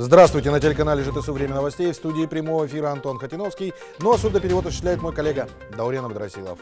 Здравствуйте, на телеканале ЖТСУ «Время новостей» в студии прямого эфира Антон Хатиновский. Ну а судоперевод осуществляет мой коллега Даурен Абдрасилов.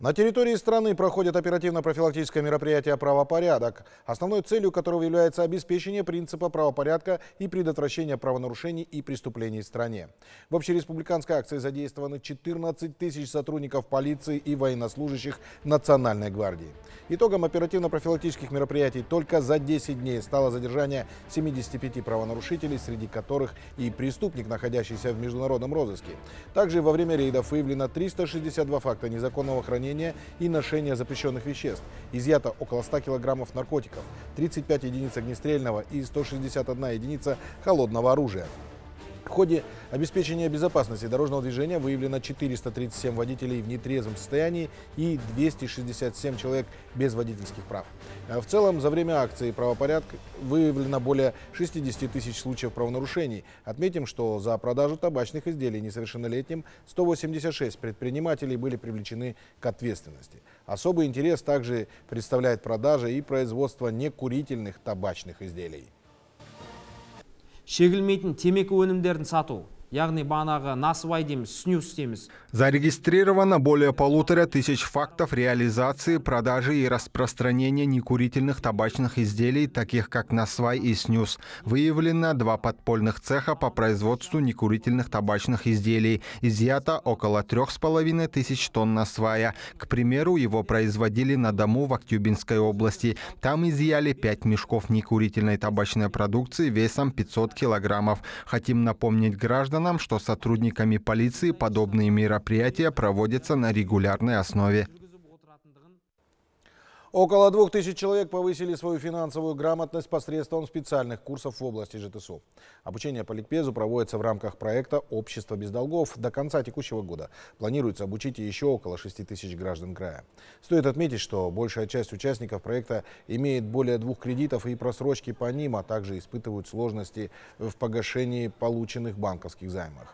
На территории страны проходит оперативно-профилактическое мероприятие «Правопорядок», основной целью которого является обеспечение принципа правопорядка и предотвращение правонарушений и преступлений в стране. В общереспубликанской акции задействованы 14 тысяч сотрудников полиции и военнослужащих Национальной гвардии. Итогом оперативно-профилактических мероприятий только за 10 дней стало задержание 75 правонарушителей, среди которых и преступник, находящийся в международном розыске. Также во время рейдов выявлено 362 факта незаконного хранения хранения и ношения запрещенных веществ. Изъято около 100 килограммов наркотиков, 35 единиц огнестрельного и 161 единица холодного оружия. В ходе обеспечения безопасности дорожного движения выявлено 437 водителей в нетрезвом состоянии и 267 человек без водительских прав. В целом, за время акции правопорядка выявлено более 60 тысяч случаев правонарушений. Отметим, что за продажу табачных изделий несовершеннолетним 186 предпринимателей были привлечены к ответственности. Особый интерес также представляет продажа и производство некурительных табачных изделий. Шегілмейтін темекі өнімдерін сату. Зарегистрировано более полутора тысяч фактов реализации, продажи и распространения некурительных табачных изделий, таких как насвай и снюс. Выявлено два подпольных цеха по производству некурительных табачных изделий. Изъято около трех с половиной тысяч тонн насвая. К примеру, его производили на дому в Актюбинской области. Там изъяли пять мешков некурительной табачной продукции весом 500 килограммов. Хотим напомнить гражданам, что сотрудниками полиции подобные мероприятия проводятся на регулярной основе. Около двух тысяч человек повысили свою финансовую грамотность посредством специальных курсов в области ЖТСУ. Обучение по ликбезу проводится в рамках проекта «Общество без долгов». До конца текущего года планируется обучить еще около 6 тысяч граждан края. Стоит отметить, что большая часть участников проекта имеет более двух кредитов и просрочки по ним, а также испытывают сложности в погашении полученных банковских займов.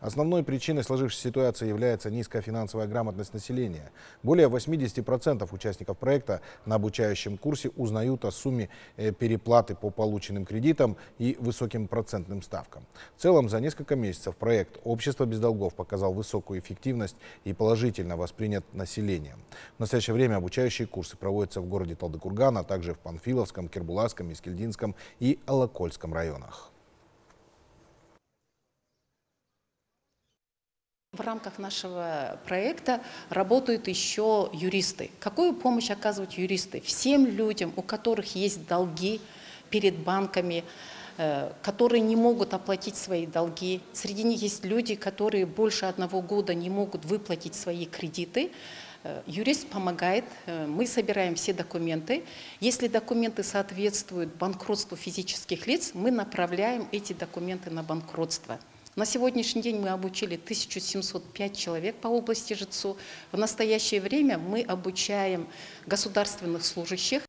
Основной причиной сложившейся ситуации является низкая финансовая грамотность населения. Более 80% участников проекта на обучающем курсе узнают о сумме э, переплаты по полученным кредитам и высоким процентным ставкам. В целом, за несколько месяцев проект «Общество без долгов» показал высокую эффективность и положительно воспринят населением. В настоящее время обучающие курсы проводятся в городе Талдыкурган, а также в Панфиловском, Кербуласском, Искельдинском и Алакольском районах. В рамках нашего проекта работают еще юристы. Какую помощь оказывают юристы? Всем людям, у которых есть долги перед банками, э, которые не могут оплатить свои долги. Среди них есть люди, которые больше одного года не могут выплатить свои кредиты. Э, юрист помогает, э, мы собираем все документы. Если документы соответствуют банкротству физических лиц, мы направляем эти документы на банкротство. На сегодняшний день мы обучили 1705 человек по области ЖИЦУ. В настоящее время мы обучаем государственных служащих.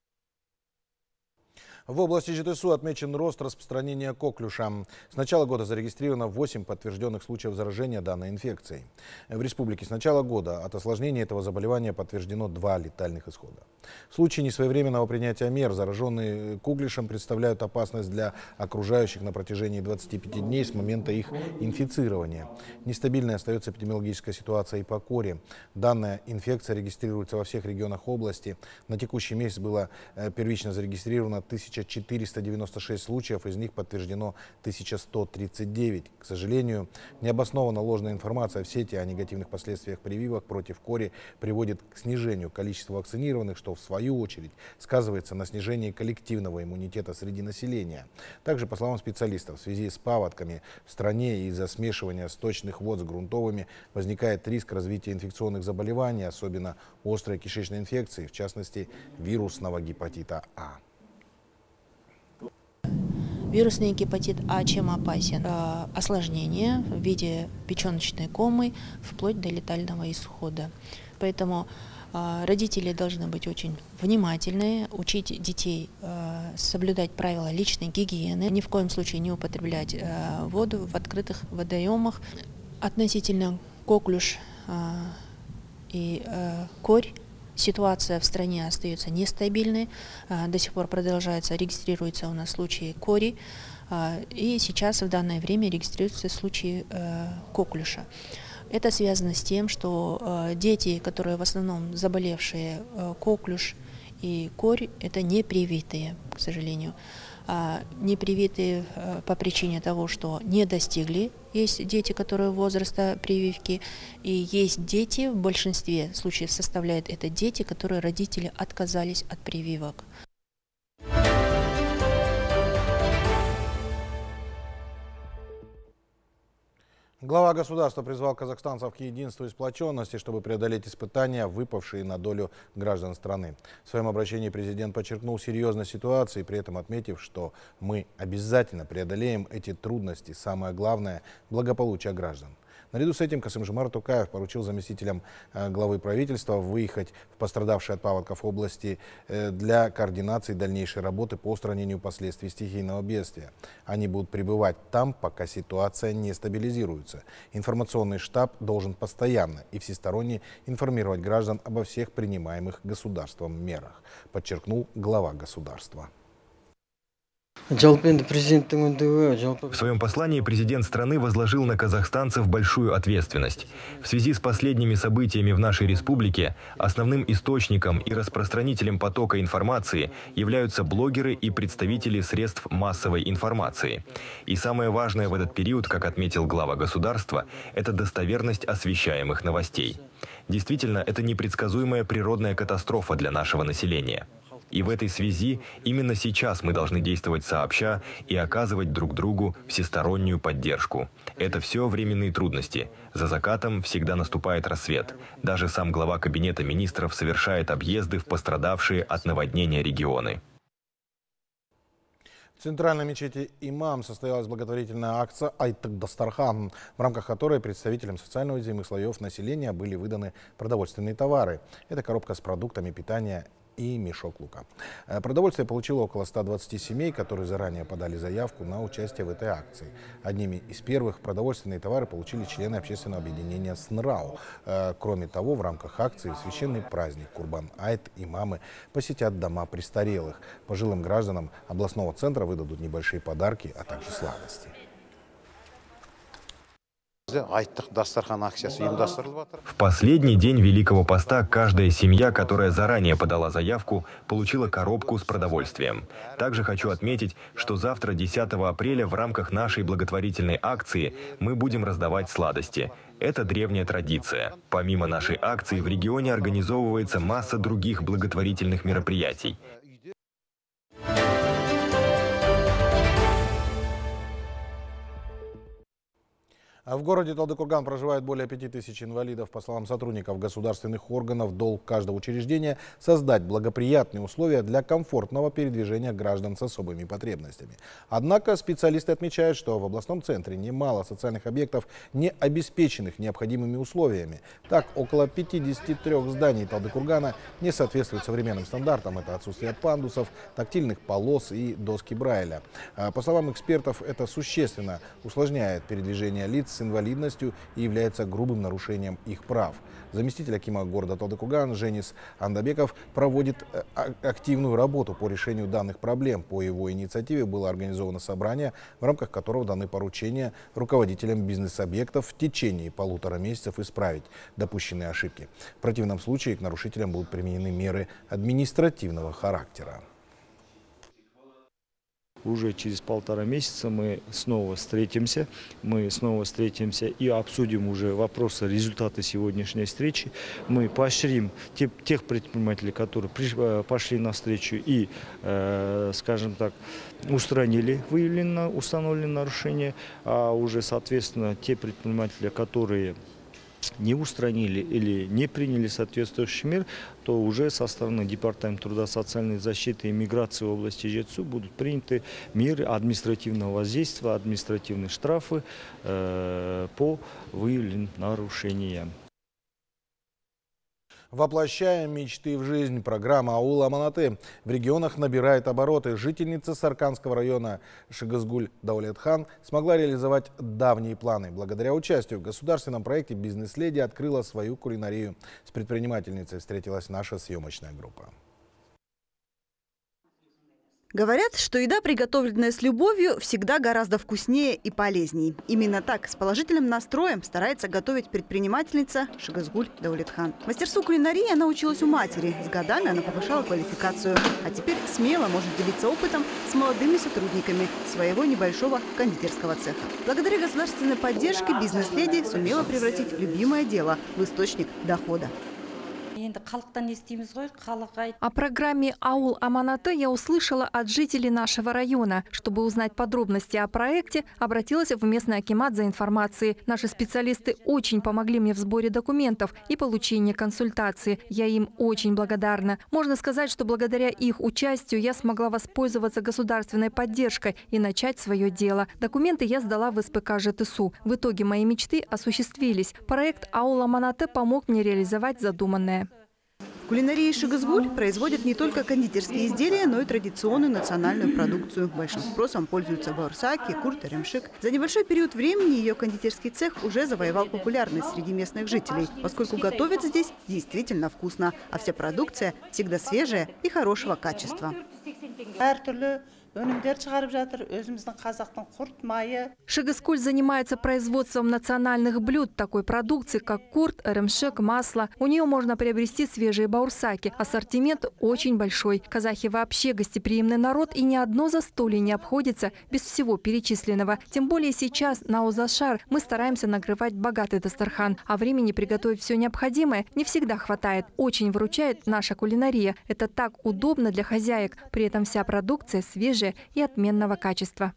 В области ЖТСУ отмечен рост распространения коклюша. С начала года зарегистрировано 8 подтвержденных случаев заражения данной инфекцией. В республике с начала года от осложнения этого заболевания подтверждено два летальных исхода. В случае несвоевременного принятия мер зараженные коклюшем представляют опасность для окружающих на протяжении 25 дней с момента их инфицирования. Нестабильной остается эпидемиологическая ситуация и по коре. Данная инфекция регистрируется во всех регионах области. На текущий месяц было э, первично зарегистрировано 1000 1496 случаев, из них подтверждено 1139. К сожалению, необоснованно ложная информация в сети о негативных последствиях прививок против кори приводит к снижению количества вакцинированных, что в свою очередь сказывается на снижении коллективного иммунитета среди населения. Также, по словам специалистов, в связи с паводками в стране из-за смешивания сточных вод с грунтовыми возникает риск развития инфекционных заболеваний, особенно острой кишечной инфекции, в частности вирусного гепатита А. Вирусный гепатит А чем опасен? Э, осложнение в виде печеночной комы вплоть до летального исхода. Поэтому э, родители должны быть очень внимательны, учить детей э, соблюдать правила личной гигиены, ни в коем случае не употреблять воду в открытых водоемах. Относительно коклюш и корь Ситуация в стране остается нестабильной. До сих пор продолжается, регистрируется у нас случаи кори. И сейчас в данное время регистрируются случаи коклюша. Это связано с тем, что дети, которые в основном заболевшие коклюш и корь, это не привитые, к сожалению. А, не привиты э, по причине того, что не достигли. Есть дети, которые возраста прививки, и есть дети, в большинстве случаев составляют это дети, которые родители отказались от прививок. Глава государства призвал казахстанцев к единству и сплоченности, чтобы преодолеть испытания, выпавшие на долю граждан страны. В своем обращении президент подчеркнул серьезность ситуации, при этом отметив, что мы обязательно преодолеем эти трудности. Самое главное – благополучие граждан. Наряду с этим Касымжимар Тукаев поручил заместителям э, главы правительства выехать в пострадавшие от паводков области э, для координации дальнейшей работы по устранению последствий стихийного бедствия. Они будут пребывать там, пока ситуация не стабилизируется. Информационный штаб должен постоянно и всесторонне информировать граждан обо всех принимаемых государством мерах, подчеркнул глава государства. В своем послании президент страны возложил на казахстанцев большую ответственность. В связи с последними событиями в нашей республике основным источником и распространителем потока информации являются блогеры и представители средств массовой информации. И самое важное в этот период, как отметил глава государства, это достоверность освещаемых новостей. Действительно, это непредсказуемая природная катастрофа для нашего населения. И в этой связи именно сейчас мы должны действовать сообща и оказывать друг другу всестороннюю поддержку. Это все временные трудности. За закатом всегда наступает рассвет. Даже сам глава Кабинета министров совершает объезды в пострадавшие от наводнения регионы. В центральной мечети «Имам» состоялась благотворительная акция «Айтык Дастархан», в рамках которой представителям социально уязвимых слоев населения были выданы продовольственные товары. Это коробка с продуктами питания и мешок лука. Э, продовольствие получило около 120 семей, которые заранее подали заявку на участие в этой акции. Одними из первых продовольственные товары получили члены общественного объединения СНРАУ. Э, кроме того, в рамках акции в священный праздник Курбан-Айт имамы посетят дома престарелых. Пожилым гражданам областного центра выдадут небольшие подарки, а также сладости. В последний день Великого Поста каждая семья, которая заранее подала заявку, получила коробку с продовольствием. Также хочу отметить, что завтра, 10 апреля, в рамках нашей благотворительной акции мы будем раздавать сладости. Это древняя традиция. Помимо нашей акции, в регионе организовывается масса других благотворительных мероприятий. В городе Талдыкурган проживает более 5000 инвалидов. По словам сотрудников государственных органов, долг каждого учреждения – создать благоприятные условия для комфортного передвижения граждан с особыми потребностями. Однако специалисты отмечают, что в областном центре немало социальных объектов, не обеспеченных необходимыми условиями. Так, около 53 зданий Талдыкургана не соответствуют современным стандартам. Это отсутствие пандусов, тактильных полос и доски Брайля. А, по словам экспертов, это существенно усложняет передвижение лиц с инвалидностью и является грубым нарушением их прав. Заместитель Акима города Талдыкуган Женис Андабеков проводит э, а, активную работу по решению данных проблем. По его инициативе было организовано собрание, в рамках которого даны поручения руководителям бизнес-объектов в течение полутора месяцев исправить допущенные ошибки. В противном случае к нарушителям будут применены меры административного характера уже через полтора месяца мы снова встретимся, мы снова встретимся и обсудим уже вопросы, результаты сегодняшней встречи. Мы поощрим те, тех предпринимателей, которые э, пошли навстречу и, э, скажем так, устранили выявленное, установленное нарушение, а уже, соответственно, те предприниматели, которые не устранили или не приняли соответствующий мер, то уже со стороны Департамента труда, социальной защиты и миграции в области ЖЭЦУ будут приняты меры административного воздействия, административные штрафы э, по выявленным нарушениям. Воплощаем мечты в жизнь. Программа «Аула Аманаты» в регионах набирает обороты. Жительница Сарканского района Шигазгуль Даулетхан смогла реализовать давние планы. Благодаря участию в государственном проекте «Бизнес-леди» открыла свою кулинарию. С предпринимательницей встретилась наша съемочная группа. Говорят, что еда, приготовленная с любовью, всегда гораздо вкуснее и полезней. Именно так, с положительным настроем, старается готовить предпринимательница Шигазгуль Даулетхан. Мастерству кулинарии она училась у матери. С годами она повышала квалификацию. А теперь смело может делиться опытом с молодыми сотрудниками своего небольшого кондитерского цеха. Благодаря государственной поддержке бизнес-леди сумела превратить любимое дело в источник дохода. О программе «Аул Аманаты» я услышала от жителей нашего района. Чтобы узнать подробности о проекте, обратилась в местный акимат за информацией. Наши специалисты очень помогли мне в сборе документов и получении консультации. Я им очень благодарна. Можно сказать, что благодаря их участию я смогла воспользоваться государственной поддержкой и начать свое дело. Документы я сдала в СПК ЖТСУ. В итоге мои мечты осуществились. Проект «Аул Аманаты» помог мне реализовать задуманное. Кулинарии Шигазгуль производят не только кондитерские изделия, но и традиционную национальную продукцию. Большим спросом пользуются баурсаки, курт и ремшик. За небольшой период времени ее кондитерский цех уже завоевал популярность среди местных жителей, поскольку готовят здесь действительно вкусно, а вся продукция всегда свежая и хорошего качества. Шигаскуль занимается производством национальных блюд такой продукции, как курт, ремшек, масло. У нее можно приобрести свежие баурсаки. Ассортимент очень большой. Казахи вообще гостеприимный народ, и ни одно застолье не обходится без всего перечисленного. Тем более сейчас на Узашар мы стараемся нагревать богатый дастархан, а времени приготовить все необходимое не всегда хватает. Очень выручает наша кулинария. Это так удобно для хозяек. При этом вся продукция свежая свежее и отменного качества.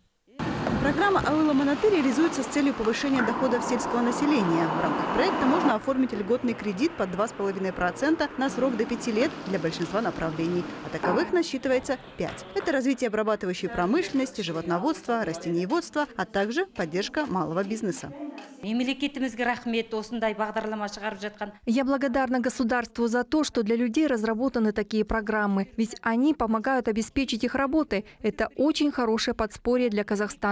Программа «Аула Монаты» реализуется с целью повышения доходов сельского населения. В рамках проекта можно оформить льготный кредит под 2,5% на срок до 5 лет для большинства направлений. А таковых насчитывается 5. Это развитие обрабатывающей промышленности, животноводства, растениеводства, а также поддержка малого бизнеса. Я благодарна государству за то, что для людей разработаны такие программы, ведь они помогают обеспечить их работой. Это очень хорошее подспорье для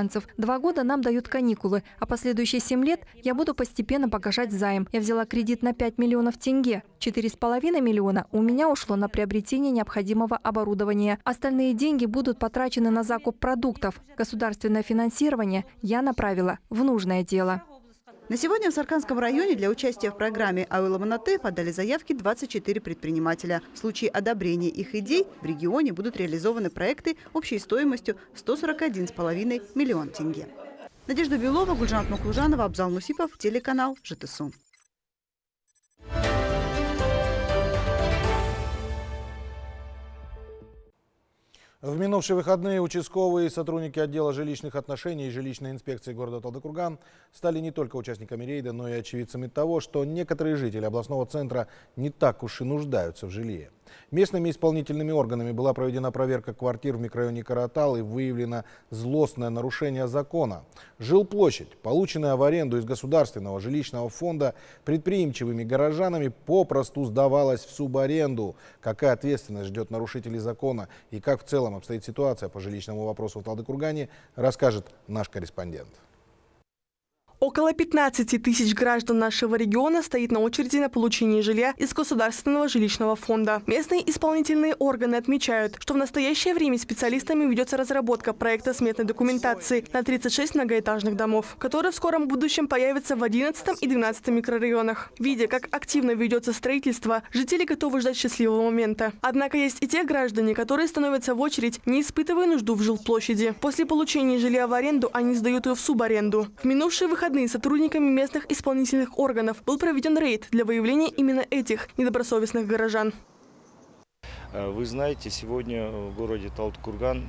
казахстанцев. Два года нам дают каникулы, а последующие семь лет я буду постепенно погашать займ. Я взяла кредит на 5 миллионов тенге. 4,5 миллиона у меня ушло на приобретение необходимого оборудования. Остальные деньги будут потрачены на закуп продуктов. Государственное финансирование я направила в нужное дело. На сегодня в Сарканском районе для участия в программе «Аула Монаты» подали заявки 24 предпринимателя. В случае одобрения их идей в регионе будут реализованы проекты общей стоимостью 141,5 миллион тенге. Надежда Белова, Гульжанат Мухлужанова, Абзал Мусипов, телеканал ЖТСУ. В минувшие выходные участковые сотрудники отдела жилищных отношений и жилищной инспекции города Талдыкурган стали не только участниками рейда, но и очевидцами того, что некоторые жители областного центра не так уж и нуждаются в жилье. Местными исполнительными органами была проведена проверка квартир в микрорайоне Каратал и выявлено злостное нарушение закона. Жилплощадь, полученная в аренду из государственного жилищного фонда предприимчивыми горожанами, попросту сдавалась в субаренду. Какая ответственность ждет нарушителей закона и как в целом обстоит ситуация по жилищному вопросу в Талдыкургане, расскажет наш корреспондент. Около 15 тысяч граждан нашего региона стоит на очереди на получение жилья из Государственного жилищного фонда. Местные исполнительные органы отмечают, что в настоящее время специалистами ведется разработка проекта сметной документации на 36 многоэтажных домов, которые в скором будущем появятся в 11 и 12 микрорайонах. Видя, как активно ведется строительство, жители готовы ждать счастливого момента. Однако есть и те граждане, которые становятся в очередь, не испытывая нужду в жилплощади. После получения жилья в аренду они сдают ее в субаренду. В минувшие выходные выходные сотрудниками местных исполнительных органов был проведен рейд для выявления именно этих недобросовестных горожан. Э, вы знаете, сегодня в городе Талткурган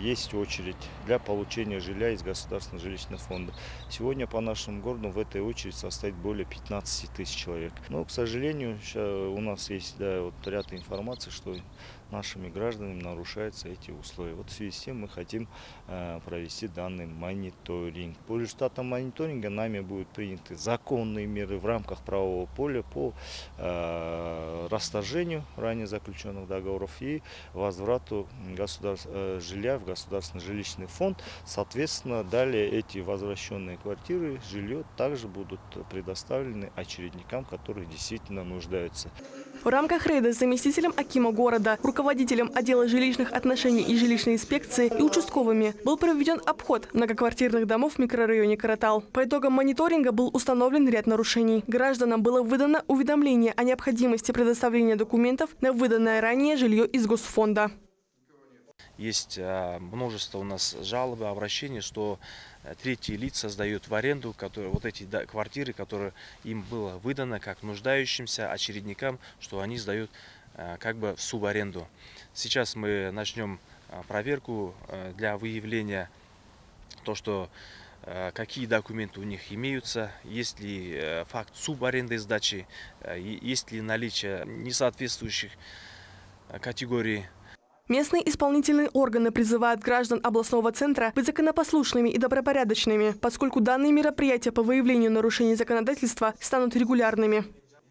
есть очередь для получения жилья из государственного жилищного фонда. Сегодня по нашему городу в этой очереди состоит более 15 тысяч человек. Но, к сожалению, у нас есть да, вот ряд информации, что нашими гражданами нарушаются эти условия. Вот в связи с тем мы хотим э, провести данный мониторинг. По результатам мониторинга нами будут приняты законные меры в рамках правового поля по э, расторжению ранее заключенных договоров и возврату э, жилья в государственный жилищный фонд. Соответственно, далее эти возвращенные квартиры, жилье также будут предоставлены очередникам, которые действительно нуждаются. В рамках рейда с заместителем Акима города, руководителем отдела жилищных отношений и жилищной инспекции и участковыми был проведен обход многоквартирных домов в микрорайоне Каратал. По итогам мониторинга был установлен ряд нарушений. Гражданам было выдано уведомление о необходимости предоставления документов на выданное ранее жилье из Госфонда. Есть а, множество у нас жалобы, обращений, что третьи лица сдают в аренду которые, вот эти квартиры, которые им было выдано как нуждающимся очередникам, что они сдают э, как бы в субаренду. Сейчас мы начнем э, проверку для выявления то, что какие документы у них имеются, есть ли факт субаренды сдачи, есть ли наличие несоответствующих категорий Местные исполнительные органы призывают граждан областного центра быть законопослушными и добропорядочными, поскольку данные мероприятия по выявлению нарушений законодательства станут регулярными.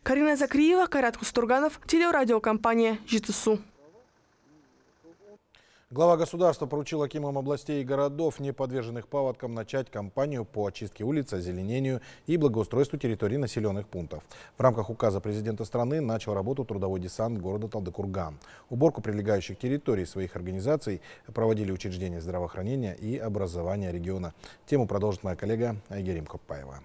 Карина Закриева, Карат Хустурганов, телерадиокомпания «ЖТСУ». Глава государства поручил Акимам областей и городов, не подверженных паводкам, начать кампанию по очистке улиц, озеленению и благоустройству территорий населенных пунктов. В рамках указа президента страны начал работу трудовой десант города Талдыкурган. Уборку прилегающих территорий своих организаций проводили учреждения здравоохранения и образования региона. Тему продолжит моя коллега Айгерим Копаева.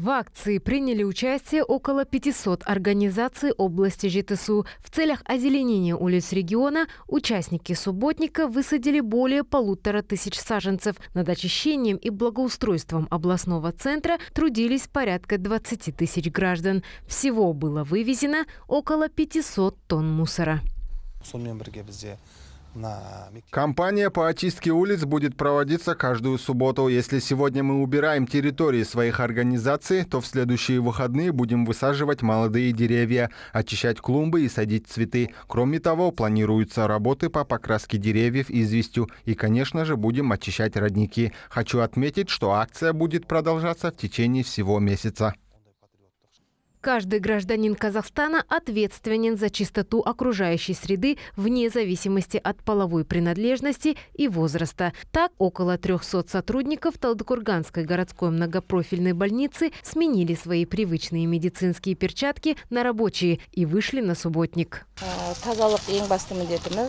В акции приняли участие около 500 организаций области ЖТСУ. В целях озеленения улиц региона участники субботника высадили более полутора тысяч саженцев. Над очищением и благоустройством областного центра трудились порядка 20 тысяч граждан. Всего было вывезено около 500 тонн мусора. Кампания по очистке улиц будет проводиться каждую субботу. Если сегодня мы убираем территории своих организаций, то в следующие выходные будем высаживать молодые деревья, очищать клумбы и садить цветы. Кроме того, планируются работы по покраске деревьев известью и, конечно же, будем очищать родники. Хочу отметить, что акция будет продолжаться в течение всего месяца. Каждый гражданин Казахстана ответственен за чистоту окружающей среды вне зависимости от половой принадлежности и возраста. Так, около 300 сотрудников Талдыкурганской городской многопрофильной больницы сменили свои привычные медицинские перчатки на рабочие и вышли на субботник.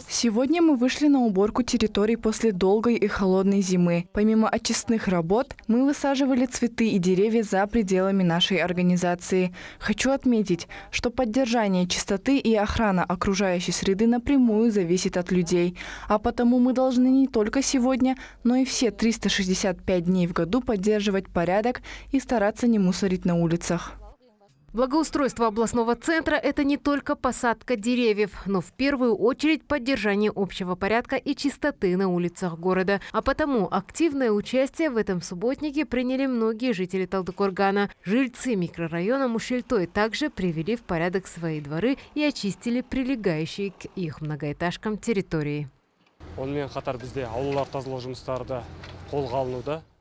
Сегодня мы вышли на уборку территорий после долгой и холодной зимы. Помимо очистных работ, мы высаживали цветы и деревья за пределами нашей организации. Хочу отметить, что поддержание чистоты и охрана окружающей среды напрямую зависит от людей. А потому мы должны не только сегодня, но и все 365 дней в году поддерживать порядок и стараться не мусорить на улицах. Благоустройство областного центра – это не только посадка деревьев, но в первую очередь поддержание общего порядка и чистоты на улицах города. А потому активное участие в этом субботнике приняли многие жители Талдыкургана. Жильцы микрорайона Мушельтой также привели в порядок свои дворы и очистили прилегающие к их многоэтажкам территории.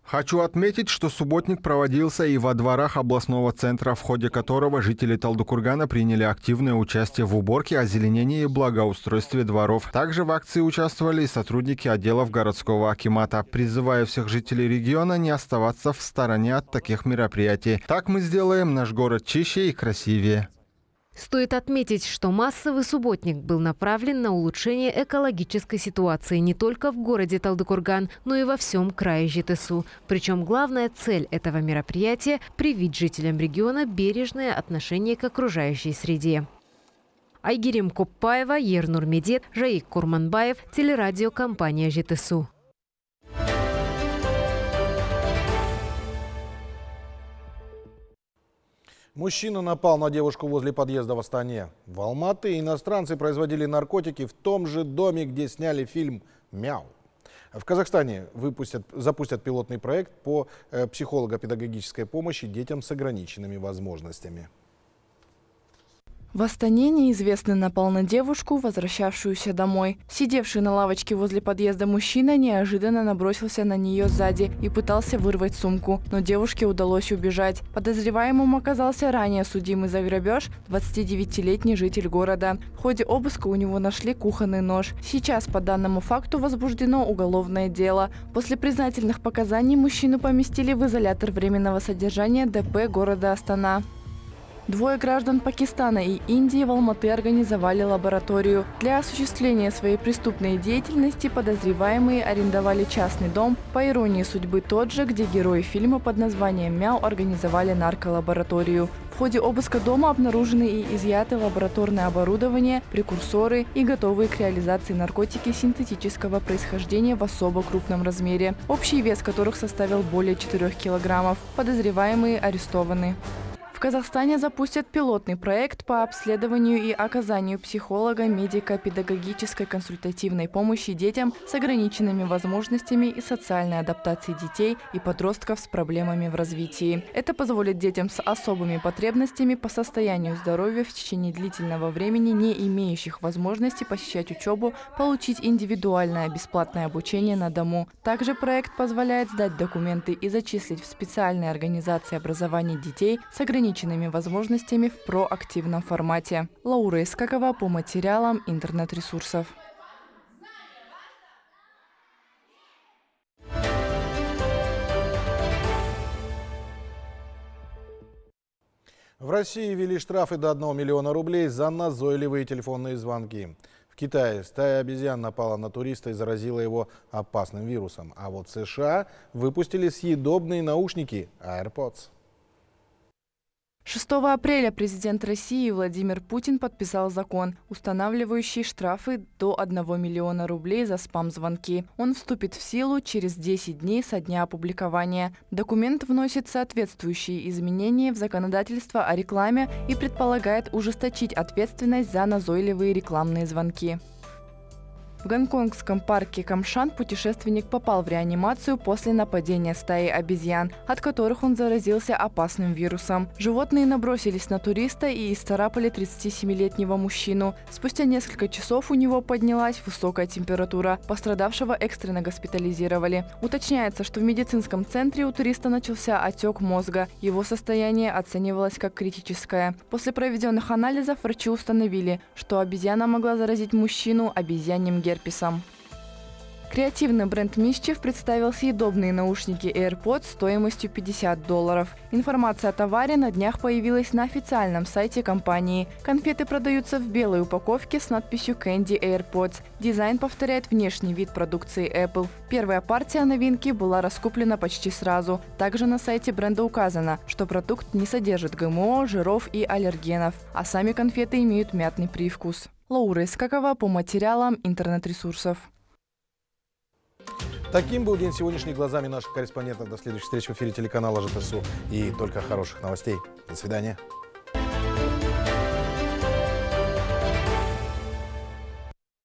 Хочу отметить, что субботник проводился и во дворах областного центра, в ходе которого жители Талдукургана приняли активное участие в уборке, озеленении и благоустройстве дворов. Также в акции участвовали и сотрудники отделов городского акимата, призывая всех жителей региона не оставаться в стороне от таких мероприятий. Так мы сделаем наш город чище и красивее. Стоит отметить, что массовый субботник был направлен на улучшение экологической ситуации не только в городе Талдыкурган, но и во всем крае ЖТСУ. Причем главная цель этого мероприятия – привить жителям региона бережное отношение к окружающей среде. Айгерим Коппаева, Ернур Медет, Жаик Курманбаев, телерадиокомпания ЖТСУ. Мужчина напал на девушку возле подъезда в Астане. В Алматы иностранцы производили наркотики в том же доме, где сняли фильм «Мяу». В Казахстане выпустят, запустят пилотный проект по э, психолого-педагогической помощи детям с ограниченными возможностями. В Астане неизвестный напал на девушку, возвращавшуюся домой. Сидевший на лавочке возле подъезда мужчина неожиданно набросился на нее сзади и пытался вырвать сумку, но девушке удалось убежать. Подозреваемым оказался ранее судимый за грабеж 29-летний житель города. В ходе обыска у него нашли кухонный нож. Сейчас по данному факту возбуждено уголовное дело. После признательных показаний мужчину поместили в изолятор временного содержания ДП города Астана. Двое граждан Пакистана и Индии в Алматы организовали лабораторию. Для осуществления своей преступной деятельности подозреваемые арендовали частный дом, по иронии судьбы тот же, где герои фильма под названием «Мяу» организовали нарколабораторию. В ходе обыска дома обнаружены и изъяты лабораторное оборудование, прекурсоры и готовые к реализации наркотики синтетического происхождения в особо крупном размере, общий вес которых составил более 4 килограммов. Подозреваемые арестованы. В Казахстане запустят пилотный проект по обследованию и оказанию психолога, медико педагогической консультативной помощи детям с ограниченными возможностями и социальной адаптацией детей и подростков с проблемами в развитии. Это позволит детям с особыми потребностями по состоянию здоровья в течение длительного времени, не имеющих возможности посещать учебу, получить индивидуальное бесплатное обучение на дому. Также проект позволяет сдать документы и зачислить в специальные организации образования детей с ограниченными ограниченными возможностями в проактивном формате. Лаура Искакова по материалам интернет-ресурсов. В России ввели штрафы до 1 миллиона рублей за назойливые телефонные звонки. В Китае стая обезьян напала на туриста и заразила его опасным вирусом. А вот США выпустили съедобные наушники AirPods. 6 апреля президент России Владимир Путин подписал закон, устанавливающий штрафы до 1 миллиона рублей за спам-звонки. Он вступит в силу через 10 дней со дня опубликования. Документ вносит соответствующие изменения в законодательство о рекламе и предполагает ужесточить ответственность за назойливые рекламные звонки. В гонконгском парке Камшан путешественник попал в реанимацию после нападения стаи обезьян, от которых он заразился опасным вирусом. Животные набросились на туриста и исцарапали 37-летнего мужчину. Спустя несколько часов у него поднялась высокая температура. Пострадавшего экстренно госпитализировали. Уточняется, что в медицинском центре у туриста начался отек мозга. Его состояние оценивалось как критическое. После проведенных анализов врачи установили, что обезьяна могла заразить мужчину обезьяньим герпесом герпесом. Креативный бренд Mischief представил съедобные наушники AirPods стоимостью 50 долларов. Информация о товаре на днях появилась на официальном сайте компании. Конфеты продаются в белой упаковке с надписью Candy AirPods. Дизайн повторяет внешний вид продукции Apple. Первая партия новинки была раскуплена почти сразу. Также на сайте бренда указано, что продукт не содержит ГМО, жиров и аллергенов, а сами конфеты имеют мятный привкус. Лаура Искакова по материалам интернет-ресурсов. Таким был день сегодняшний глазами наших корреспондентов. До следующей встречи в эфире телеканала ЖТСУ. И только хороших новостей. До свидания.